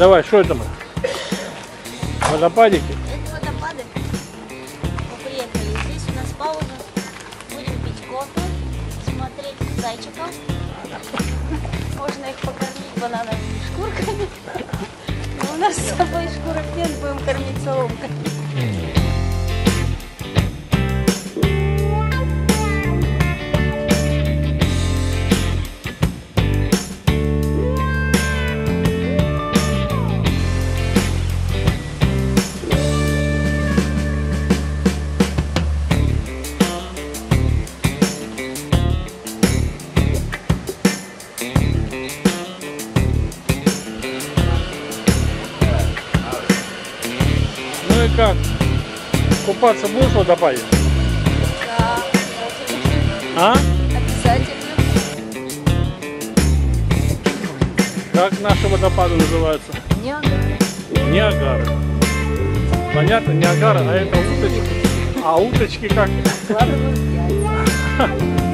Давай, что это мы? Водопадики? Это водопады. Мы приехали. Здесь у нас пауза. Будем пить кофе, смотреть зайчиков. Можно их покормить банановыми шкурками. Но у нас с собой шкурок нет, будем кормить соломкой. Как? Купаться будешь в водопаде? Да, А? обязательно. Как наши водопады называются? Ниагара. Ниагара. Понятно, Ниагара, а это уточки. А уточки как? Яйца.